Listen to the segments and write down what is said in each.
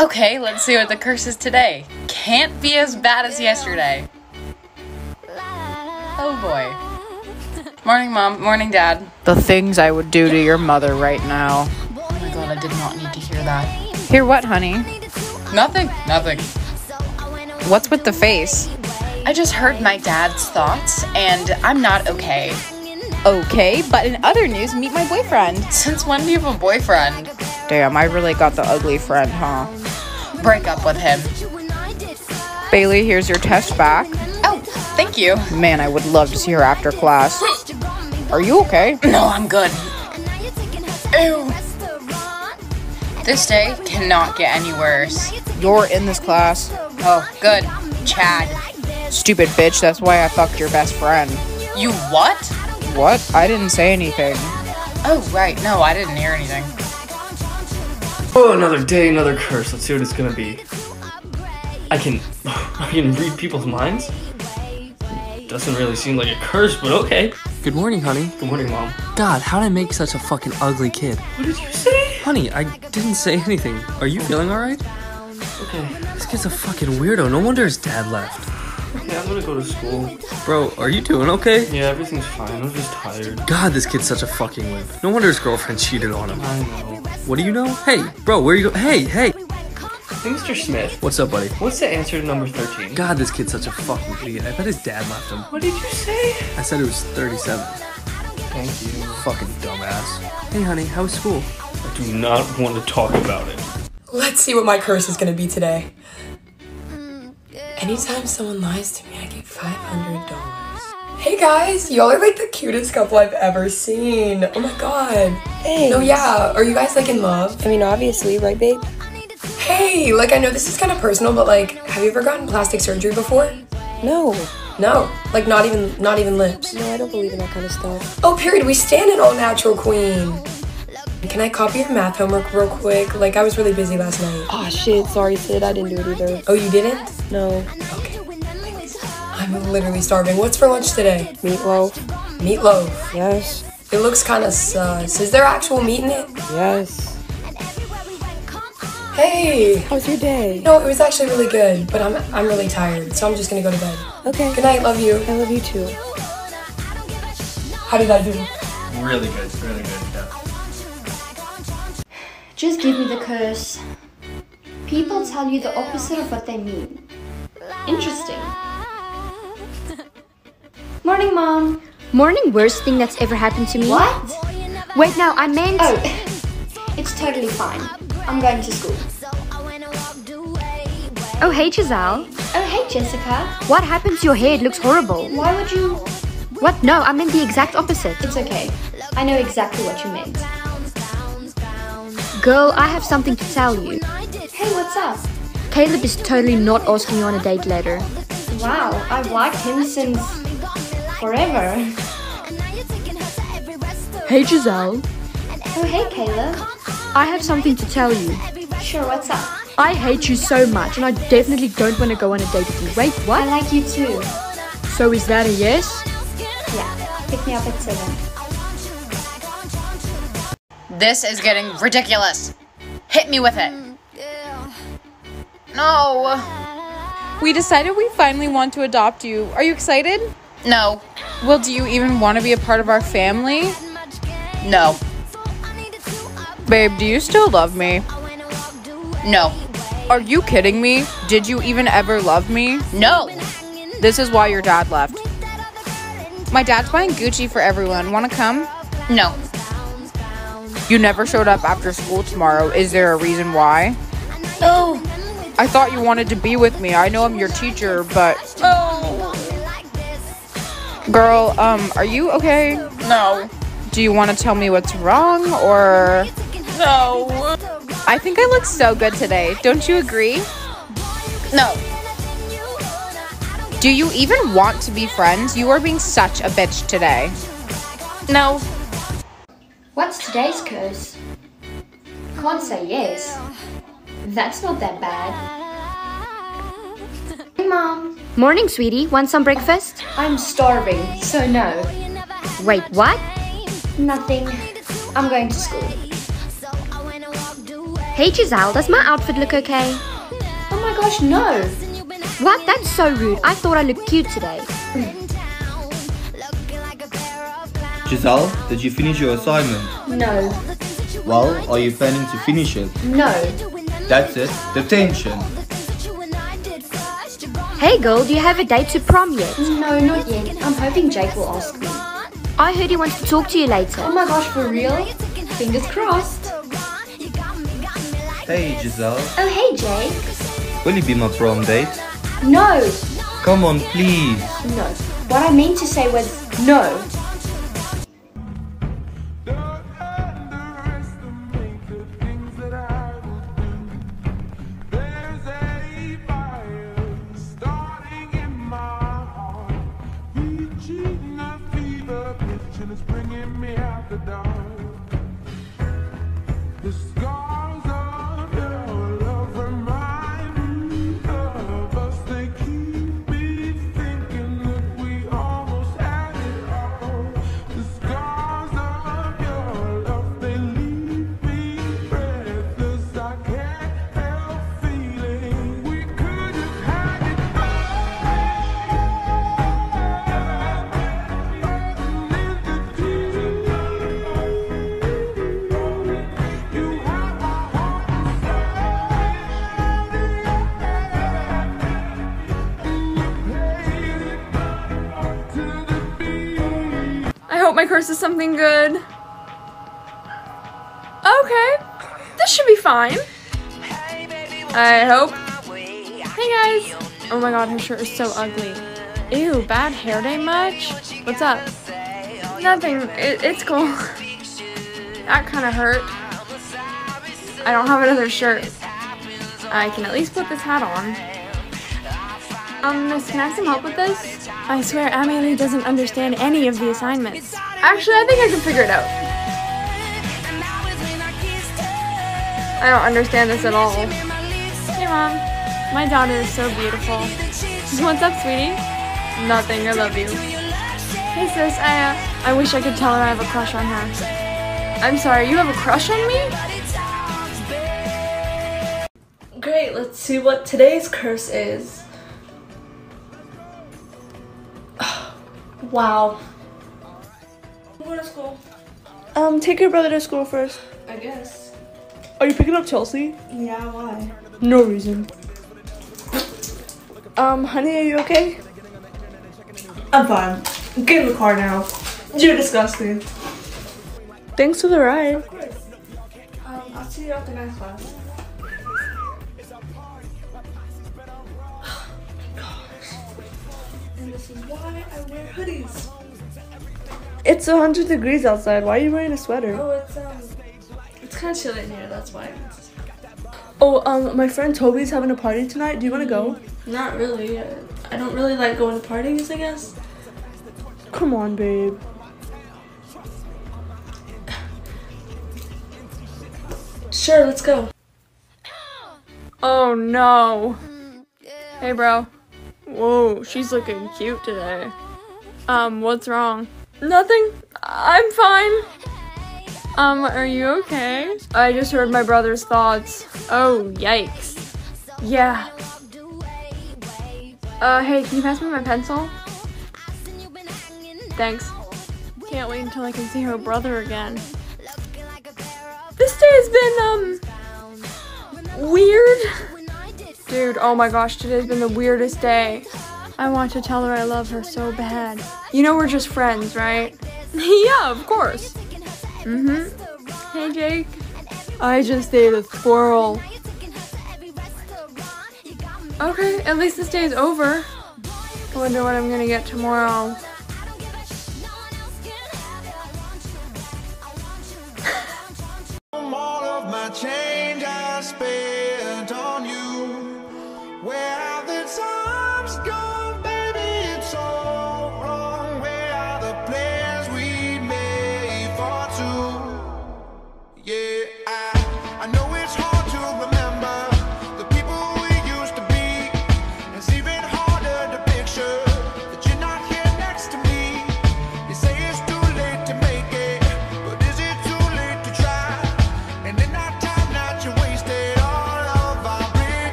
Okay, let's see what the curse is today. Can't be as bad as yesterday. Oh boy. Morning, Mom. Morning, Dad. The things I would do to your mother right now. Oh my god, I did not need to hear that. Hear what, honey? Nothing. Nothing. What's with the face? I just heard my dad's thoughts, and I'm not okay. Okay, but in other news, meet my boyfriend. Since when do you have a boyfriend? Damn, I really got the ugly friend, huh? Break up with him. Bailey, here's your test back. Oh, thank you. Man, I would love to see her after class. Are you okay? No, I'm good. Ew. This day cannot get any worse. You're in this class. Oh, good. Chad. Stupid bitch, that's why I fucked your best friend. You what? What? I didn't say anything. Oh, right. No, I didn't hear anything. Oh, another day, another curse. Let's see what it's gonna be. I can, I can read people's minds. Doesn't really seem like a curse, but okay. Good morning, honey. Good morning, mom. God, how did I make such a fucking ugly kid? What did you say? Honey, I didn't say anything. Are you feeling alright? Okay, This kid's a fucking weirdo. No wonder his dad left. Okay, I'm gonna go to school. Bro, are you doing okay? Yeah, everything's fine. I'm just tired. God, this kid's such a fucking wimp. No wonder his girlfriend cheated on him. I know. What do you know? Hey, bro, where you go? Hey, hey. Hey, Mr. Smith. What's up, buddy? What's the answer to number 13? God, this kid's such a fucking idiot. I bet his dad left him. What did you say? I said it was 37. Thank you. Fucking dumbass. Hey, honey, how was school? I do not want to talk about it. Let's see what my curse is gonna be today. Anytime someone lies to me, I get $500. Hey guys, y'all are like the cutest couple I've ever seen. Oh my god. Hey. No, yeah, are you guys like in love? I mean, obviously, right, babe? Hey, like I know this is kind of personal, but like, have you ever gotten plastic surgery before? No. No, like not even not even lips. No, I don't believe in that kind of stuff. Oh, period. We stand an all natural queen. Can I copy your math homework real quick? Like I was really busy last night. Oh shit, sorry, Sid. I didn't do it either. Oh, you didn't? No. Okay. I'm literally starving. What's for lunch today? Meatloaf? Meatloaf. Yes. It looks kind of sus. Is there actual meat in it? Yes. Hey. How's your day? No, it was actually really good, but I'm I'm really tired, so I'm just gonna go to bed. Okay. Good night. Love you. I love you too. How did I do? Really good, really good. Just give me the curse. People tell you the opposite of what they mean. Interesting. Morning, Mom. Morning, worst thing that's ever happened to me. What? Wait, no, I meant. Oh, it's totally fine. I'm going to school. Oh, hey, Giselle. Oh, hey, Jessica. What happened to your hair? It looks horrible. Why would you? What? No, I meant the exact opposite. It's okay. I know exactly what you meant. Girl, I have something to tell you. Hey, what's up? Caleb is totally not asking you on a date later. Wow, I've liked him since forever. Hey, Giselle. Oh, hey, Caleb. I have something to tell you. Sure, what's up? I hate you so much, and I definitely don't want to go on a date with you. Wait, what? I like you too. So is that a yes? Yeah, pick me up at 7. This is getting ridiculous. Hit me with it. No. We decided we finally want to adopt you. Are you excited? No. Well, do you even want to be a part of our family? No. Babe, do you still love me? No. Are you kidding me? Did you even ever love me? No. This is why your dad left. My dad's buying Gucci for everyone. Want to come? No. You never showed up after school tomorrow. Is there a reason why? No. I thought you wanted to be with me. I know I'm your teacher, but No. girl, um, are you okay? No. Do you want to tell me what's wrong or No. I think I look so good today. Don't you agree? No. Do you even want to be friends? You are being such a bitch today. No. What's today's curse? Can't say yes. That's not that bad. Hey, Mom. Morning, sweetie. Want some breakfast? I'm starving, so no. Wait, what? Nothing. I'm going to school. Hey Giselle, does my outfit look okay? Oh my gosh, no. What? That's so rude. I thought I looked cute today. Giselle, did you finish your assignment? No. Well, are you planning to finish it? No. That's it. Detention. Hey girl, do you have a date to prom yet? No, not yet. I'm hoping Jake will ask me. I heard he wants to talk to you later. Oh my gosh, for real? Fingers crossed. Hey Giselle, Oh, hey, Jake. will you be my prom date? No. Come on, please. No. What I meant to say was no. I hope my curse is something good. Okay, this should be fine. I hope. Hey guys. Oh my god, her shirt is so ugly. Ew, bad hair day much? What's up? Nothing. It, it's cool. that kind of hurt. I don't have another shirt. I can at least put this hat on. Um, miss, can I have some help with this? I swear Amelie doesn't understand any of the assignments. Actually, I think I can figure it out. I don't understand this at all. Hey, Mom. My daughter is so beautiful. What's up, sweetie? Nothing, I love you. Hey, sis, I, uh, I wish I could tell her I have a crush on her. I'm sorry, you have a crush on me? Great, let's see what today's curse is. Wow. I'm going to school. Um, take your brother to school first. I guess. Are you picking up Chelsea? Yeah, why? No reason. Um, honey, are you okay? I'm fine. Get in the car now. You're disgusting. Thanks for the ride. Of course. Um, I'll see you after next class. Why I wear hoodies. It's 100 degrees outside. Why are you wearing a sweater? Oh, it's um, it's kind of chilly in here. That's why. Oh, um, my friend Toby's having a party tonight. Do you want to go? Not really. I I don't really like going to parties. I guess. Come on, babe. Sure, let's go. Oh no. Hey, bro. Whoa, she's looking cute today. Um, what's wrong? Nothing. I'm fine. Um, are you okay? I just heard my brother's thoughts. Oh, yikes. Yeah. Uh, hey, can you pass me my pencil? Thanks. Can't wait until I can see her brother again. This day has been, um, weird. Dude, oh my gosh, today's been the weirdest day. I want to tell her I love her so bad. You know we're just friends, right? yeah, of course. Mm-hmm. Hey, Jake. I just ate a squirrel. Okay, at least this day is over. I wonder what I'm gonna get tomorrow.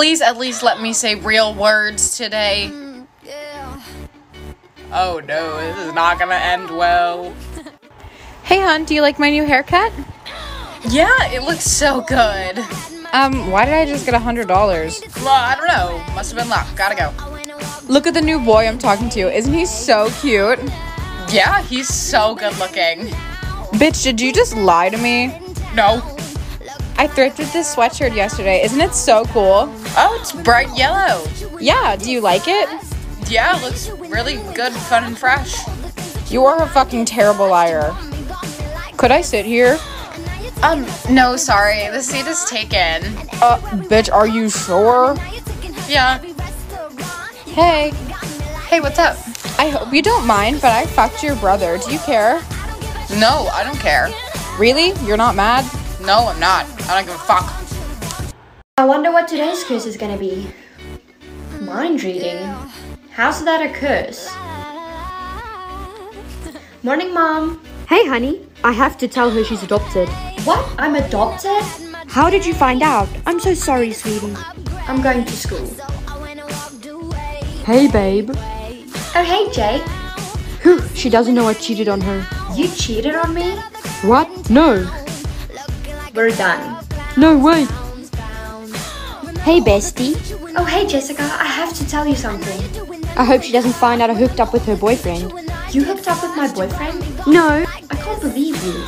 Please at least let me say real words today. Oh no, this is not gonna end well. Hey, hon, do you like my new haircut? Yeah, it looks so good. Um, why did I just get a hundred dollars? Well, I don't know. Must have been luck. Gotta go. Look at the new boy I'm talking to. Isn't he so cute? Yeah, he's so good looking. Bitch, did you just lie to me? No. I thrifted this sweatshirt yesterday. Isn't it so cool? Oh, it's bright yellow. Yeah, do you like it? Yeah, it looks really good, fun, and fresh. You are a fucking terrible liar. Could I sit here? Um, no, sorry. The seat is taken. Uh, bitch, are you sure? Yeah. Hey. Hey, what's up? I hope you don't mind, but I fucked your brother. Do you care? No, I don't care. Really? You're not mad? No, I'm not. I don't give a fuck. I wonder what today's curse is gonna be. Mind reading? How's that a curse? Morning, Mom. Hey, honey. I have to tell her she's adopted. What? I'm adopted? How did you find out? I'm so sorry, sweetie. I'm going to school. Hey, babe. Oh, hey, Jake. Whew, she doesn't know I cheated on her. You cheated on me? What? No. We're done. No way. Hey, bestie. Oh, hey, Jessica. I have to tell you something. I hope she doesn't find out I hooked up with her boyfriend. You hooked up with my boyfriend? No. I can't believe you.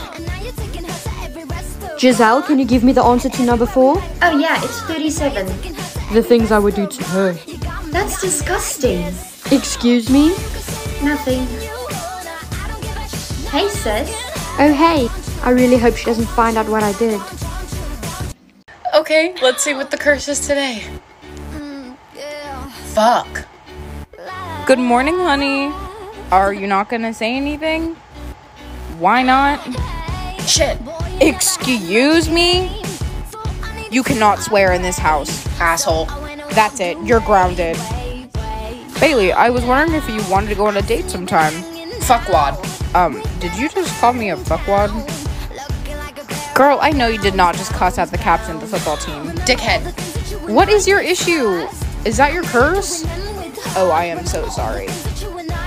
Giselle, can you give me the answer to number four? Oh, yeah, it's 37. The things I would do to her. That's disgusting. Excuse me? Nothing. Hey, sis. Oh, hey. I really hope she doesn't find out what I did. Okay, let's see what the curse is today. Fuck. Good morning, honey. Are you not gonna say anything? Why not? Shit. Excuse me? You cannot swear in this house. Asshole. That's it. You're grounded. Bailey, I was wondering if you wanted to go on a date sometime. Fuckwad. Um, did you just call me a fuckwad? Girl, I know you did not just cuss out the captain of the football team. Dickhead. What is your issue? Is that your curse? Oh, I am so sorry.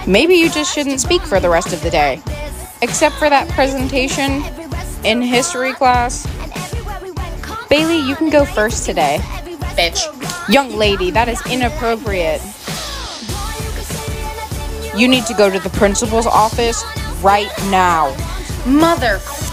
Maybe you just shouldn't speak for the rest of the day. Except for that presentation in history class. Bailey, you can go first today. Bitch. Young lady, that is inappropriate. You need to go to the principal's office right now. Motherfucker.